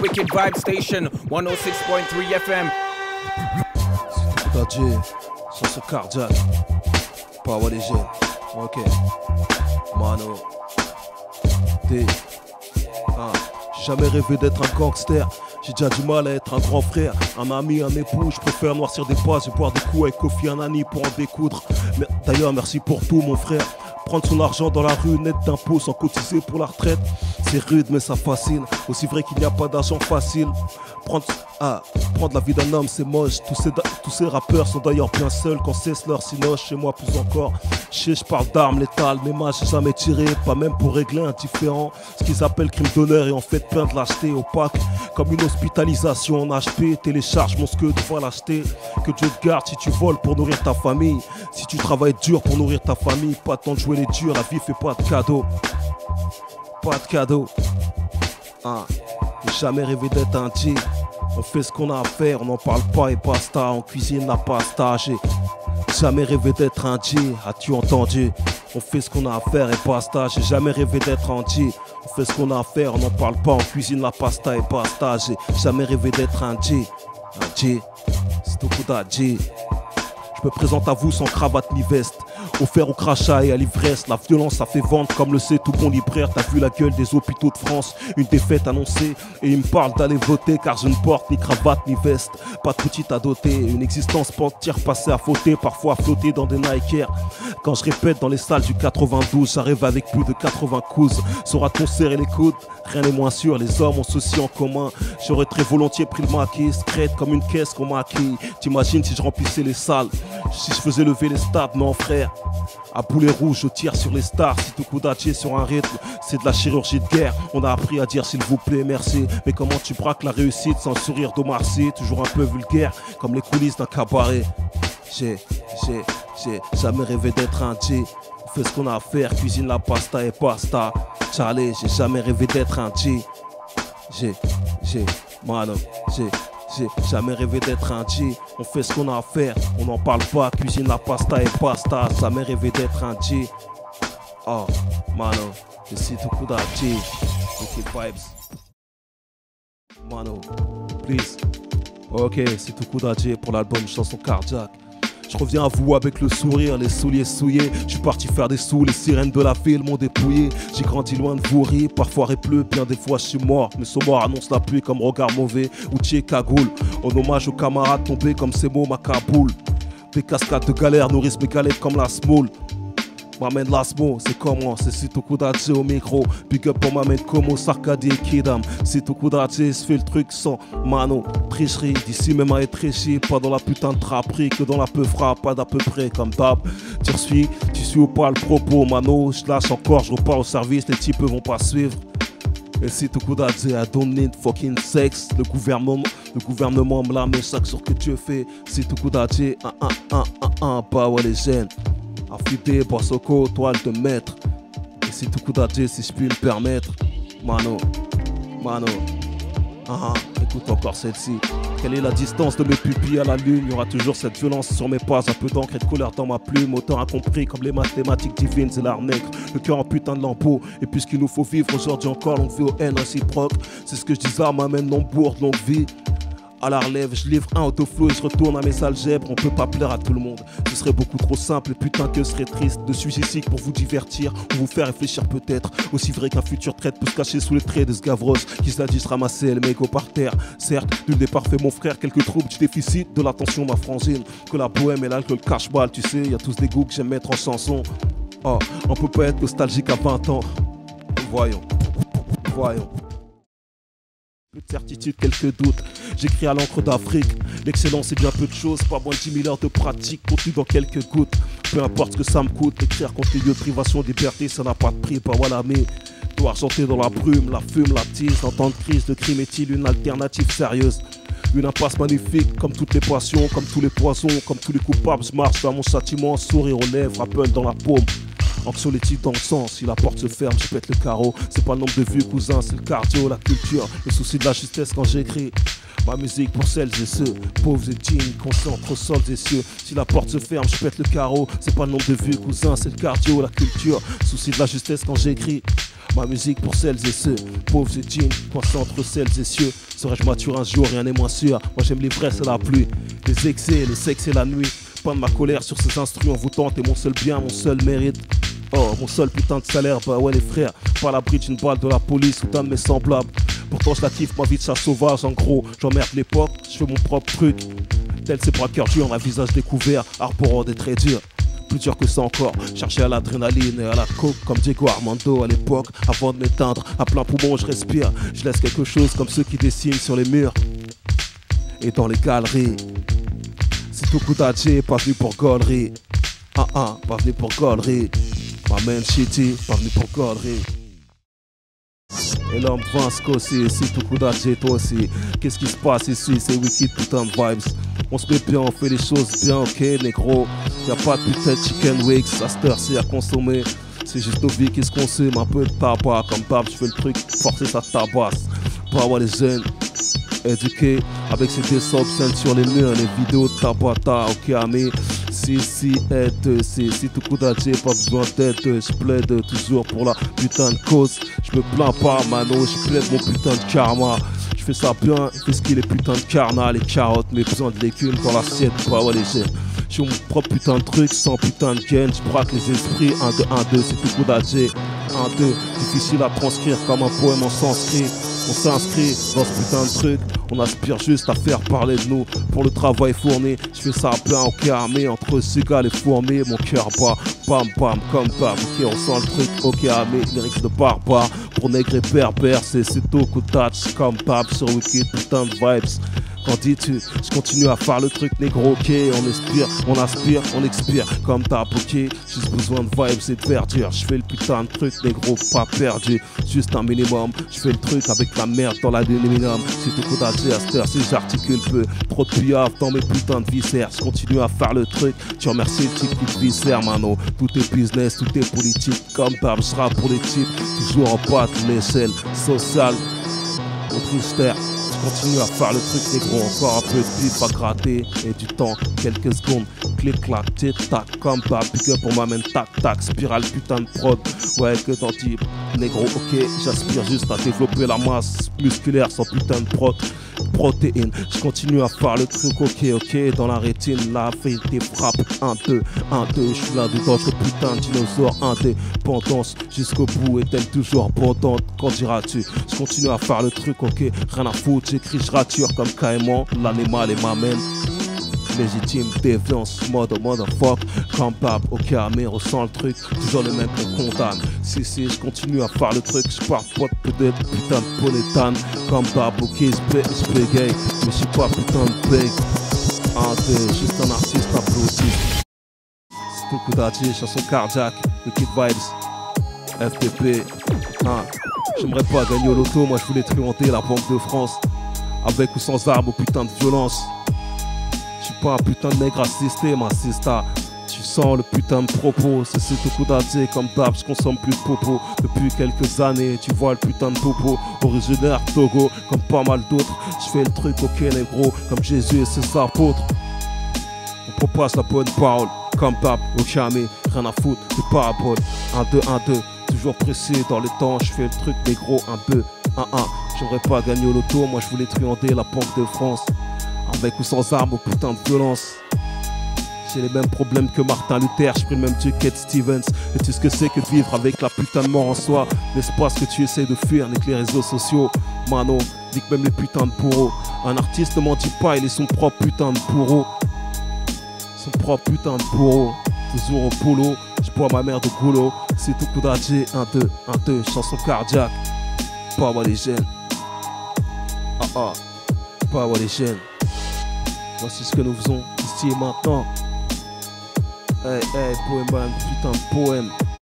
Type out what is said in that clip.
Wicked Vibe Station, 106.3 FM. Dadji, sans cardiaque. Power jeunes. Ok. Mano. D. Ah. J'ai jamais rêvé d'être un gangster. J'ai déjà du mal à être un grand frère, un ami, un époux. Je préfère noircir des pas et boire des coups avec Kofi Anani pour en découdre. Mais d'ailleurs, merci pour tout, mon frère. Prendre son argent dans la rue, net d'impôts sans cotiser pour la retraite. C'est rude, mais ça fascine. Aussi vrai qu'il n'y a pas d'argent facile. Prendre, ah, prendre la vie d'un homme, c'est moche. Tous ces, tous ces rappeurs sont d'ailleurs bien seuls quand cesse leur sinoche. Chez moi, plus encore. Chez, je parle d'armes létales, mais moi, j'ai jamais tiré. Pas même pour régler un différent. Ce qu'ils appellent crime d'honneur et en fait plein de l'acheter opaque. Comme une hospitalisation en HP. Télécharge mon que devant l'acheter. Que Dieu te garde si tu voles pour nourrir ta famille. Si tu travailles dur pour nourrir ta famille. Pas tant de jouer les durs, la vie fait pas de cadeaux. Pas de cadeaux. Ah, j'ai jamais rêvé d'être un G. On fait ce qu'on a à faire, on n'en parle pas et basta. On cuisine la pasta. J'ai jamais rêvé d'être un G. As-tu entendu? On fait ce qu'on a à faire et basta. J'ai jamais rêvé d'être un G. On fait ce qu'on a à faire, on n'en parle pas. On cuisine la pasta et basta. J'ai jamais rêvé d'être un G. Un G. C'est au coup d'un G. Je me présente à vous sans cravate ni veste. Offert au crachat et à l'ivresse, la violence ça fait vendre comme le sait tout bon libraire. T'as vu la gueule des hôpitaux de France, une défaite annoncée. Et il me parle d'aller voter car je ne porte ni cravate ni veste. Pas de petite à doter, une existence entière passée à fauter, parfois à flotter dans des Nike Air. Quand je répète dans les salles du 92, j'arrive avec plus de 80 couses. Saura-t-on serrer les coudes Rien n'est moins sûr, les hommes ont ceci en commun. J'aurais très volontiers pris le maquis, secrète comme une caisse qu'on m'a. T'imagines si je remplissais les salles, si je faisais lever les stades, mon frère. À boulet rouge, je tire sur les stars. Si tout d'attier sur un rythme, c'est de la chirurgie de guerre. On a appris à dire s'il vous plaît, merci. Mais comment tu braques la réussite sans sourire d'Omar Sy Toujours un peu vulgaire, comme les coulisses d'un cabaret. J'ai, j'ai, j'ai jamais rêvé d'être un G. On ce qu'on a à faire, cuisine la pasta et pasta. Charlie, j'ai jamais rêvé d'être un G. J'ai, j'ai, mano, j'ai. Jamais rêvé d'être un G. On fait ce qu'on a à faire, on n'en parle pas. Cuisine la pasta et pasta. Jamais rêvé d'être un G. Oh, mano, je suis tout coup d'un G. Wicked vibes. Mano, please. Ok, c'est tout coup d'un pour l'album Chanson Cardiaque. Reviens à vous avec le sourire, les souliers souillés. Je suis parti faire des sous, les sirènes de la ville m'ont dépouillé. J'ai grandi loin de vous rire, parfois il pleut, bien des fois je suis mort. Mais ce mort annonce la pluie comme regard mauvais, outil cagoule. En hommage aux camarades tombés comme ces mots ma caboule. Des cascades de galère nourrissent mes galettes comme la small. M'amène l'asmo, c'est comment C'est si tout coup au micro. Big up pour m'amène comme au Sarkadi et Kidam. Si tout coup se fait le truc sans mano. Tricherie, d'ici même à être riche, pas dans la putain de traperie, que dans la peu frappe, pas d'à peu près comme d'hab. Tu suis, tu suis ou pas le propos, mano. Je lâche encore, je repars au service, les types vont pas suivre. Et si tout coup I don't need fucking sex. Le gouvernement, le gouvernement me la met chaque jour que tu fais. Si tout coup un, un, un, un, un, pas ouais les jeunes. Affûté, Bossoko, toile de maître. Et si tout coup d'adjé, si je puis me permettre. Mano, mano. Ah, ah, écoute encore celle-ci. Quelle est la distance de mes pupilles à la lune? Il y aura toujours cette violence sur mes pas, un peu d'encre et de couleur dans ma plume. Autant incompris comme les mathématiques divines et l'art nègre. Le cœur en putain de lampeau. Et puisqu'il nous faut vivre aujourd'hui encore, longue vie au haine réciproque. C'est ce que je disais à ma même non bourde, longue vie à la relève, je livre un autoflow et je retourne à mes algèbres. On peut pas plaire à tout le monde. Ce serait beaucoup trop simple, putain que serait triste. De suis ici pour vous divertir ou vous faire réfléchir peut-être. Aussi vrai qu'un futur traite peut se cacher sous les traits de ce gavros qui se l'a dit se ramasser le mec au par terre. Certes, nul n'est parfait mon frère, quelques troubles du déficit de l'attention ma frangine. Que la bohème et l'alcool cache balle, tu sais, y a tous des goûts que j'aime mettre en chanson. Oh, on peut pas être nostalgique à 20 ans. Voyons, voyons de certitude, quelques doutes. J'écris à l'encre d'Afrique. L'excellence est bien peu de choses, pas moins de 10 000 heures de pratique contenues dans quelques gouttes. Peu importe ce que ça me coûte, écrire contre les lieux de privation liberté, ça n'a pas de prix, pas voilà, mais doit chanter dans la brume, la fume, la tise. En temps de crise, de crime est-il une alternative sérieuse? Une impasse magnifique, comme toutes les passions, comme tous les poisons, comme tous les coupables. Je marche vers mon châtiment, sourire aux lèvres, Apple dans la paume. Anxiolytique dans le sang, si la porte se ferme, je pète le carreau. C'est pas le nombre de vues, cousin, c'est le cardio, la culture, le souci de la justesse quand j'écris. Ma musique pour celles et ceux, pauvres et dignes, conscients entre sols et cieux. Si la porte se ferme, je pète le carreau. C'est pas le nombre de vues, cousin, c'est le cardio, la culture, souci de la justesse quand j'écris. Ma musique pour celles et ceux, pauvres et jeans, coincés entre celles et cieux. Serais-je mature un jour, rien n'est moins sûr. Moi j'aime l'ivresse et la pluie, les excès, le sexe et la nuit. Pas de ma colère sur ces instruments vous tentez mon seul bien, mon seul mérite. Oh, mon seul putain de salaire, bah ouais les frères, pas l'abri d'une balle de la police ou d'un de mes semblables. Pourtant je la kiffe ma vie de chat sauvage, en gros, j'emmerde l'époque, je fais mon propre truc. Tel ces braqueurs durs, un visage découvert, arborant des traits durs. Plus dur que ça encore, chercher à l'adrénaline et à la coke comme Diego Armando à l'époque. Avant de m'éteindre, à plein poumon je respire, je laisse quelque chose comme ceux qui dessinent sur les murs et dans les galeries. C'est tout coup pas venu pour gaulerie. Ah ah, pas venu pour gaulerie. Ma man shitty, pas venu pour gaulerie. Et l'homme Vince aussi, c'est tout coup d'adjé, toi aussi. Qu'est-ce qui se passe ici, c'est wicked putain de vibes. On se met bien, on fait les choses bien, ok, négro? Y a pas de putain de chicken wings, à cette heure, c'est à consommer. C'est juste nos vies qui se consomment, un peu de tabac. Comme Bab, je fais le truc, forcer sa tabasse. Pour avoir les jeunes éduqués avec ces dessins obscènes sur les murs, les vidéos de tabata, ok, ami. Si, si, aide, si, si tout coup d'adjé, pas besoin d'aide, je plaide toujours pour la putain de cause. Je me plains pas, mano, je plaide mon putain de karma. Je fais ça bien, qu'est-ce qu'il est putain de carnal, les carottes, mais besoin de légumes dans l'assiette, pas ouais, les jeunes. J'ai mon propre putain de truc, sans putain de gain, je braque les esprits, 1, 2, 1, 2, c'est tout coup d'adjé. 1, 2, difficile à transcrire comme un poème en sanskrit. On s'inscrit dans ce putain de truc, on aspire juste à faire parler de nous pour le travail fourni. Je fais ça plein au armé entre cigales et fourmis, mon cœur bat, bam bam comme bam. Ok, on sent le truc, ok, armé, lyrics de barbare. Pour nègre et berbère, c'est tout coup touch comme pap sur Wiki, putain de vibes. Quand dis-tu, je continue à faire le truc négro, ok On expire, on aspire, on expire Comme t'as ok Juste besoin de vibes et de verdure. Je fais le putain de truc négro, pas perdu. Juste un minimum, je fais le truc avec la merde dans la dénominum. Si tout d'adjé à si j'articule peu Trop de piaf dans mes putains de viscères. Je continue à faire le truc, tu remercies le type qui viscère mano. Tout est business, tout est politique Comme Bam sera pour les types. Toujours en de l'échelle sociale Au tristère continue à faire le truc négro, encore un peu de bif à gratter. Et du temps, quelques secondes, clic clac, tic tac, comme pas, up, on m'amène tac tac, spirale putain de prod, ouais que t'en dis, négro, ok, j'aspire juste à développer la masse musculaire sans putain de prod, protéines, je continue à faire le truc, ok, ok, dans la rétine, la vérité frappe, 1, 2, 1, 2, je suis là dedans, je putain de dinosaure, indépendance, jusqu'au bout, est-elle toujours abondante, quand diras-tu, je continue à faire le truc, ok, rien à foutre, j'écris, je rature comme Caïman, l'animal et m'amène. Légitime déviance, mode motherfuck, Bab, ok, mais ressent le truc, toujours le même qu'on condamne. Si, si, je continue à faire le truc, je pars pas peut-être putain de polétane, Bab, ok, je gay, mais je suis pas putain de big. Un, deux, juste un artiste applaudiste. C'est tout coup d'adjé, chanson cardiaque, Wicked Vibes, FTP, hein. J'aimerais pas gagner au loto, moi je voulais triompher la Banque de France. Avec ou sans armes ou putain de violence. Putain de nègre assisté, ma sista. Tu sens le putain de propos, c'est ce tout coup d'adjé comme Bab, je consomme plus de popo depuis quelques années. Tu vois le putain de popo, originaire Togo, comme pas mal d'autres. Je fais le truc ok négro, comme Jésus et ses apôtres. On propose la bonne parole, comme Bab, au jamais, rien à foutre de parabole. 1, 2, 1, 2, toujours pressé dans le temps, je fais le truc négro un peu. 1, 1, j'aurais pas gagné au loto, moi je voulais truander la Banque de France. Avec ou sans armes ou putain de violence. J'ai les mêmes problèmes que Martin Luther, je prie le même Dieu qu'Ed Stevens. Et tu sais ce que c'est que vivre avec la putain de mort en soi? N'est-ce pas ce que tu essaies de fuir avec les réseaux sociaux? Mano, dit que même les putains de bourreaux. Un artiste ne mentit pas, il est son propre putain de bourreau. Son propre putain de bourreau. Toujours au boulot, je bois ma mère de boulot. C'est tout coup d'adjé, 1, 2, 1, 2, chanson cardiaque. Pas les gènes. Ah ah, pas les gènes. Voici ce que nous faisons ici et maintenant. Hey, hey, poème, putain poème.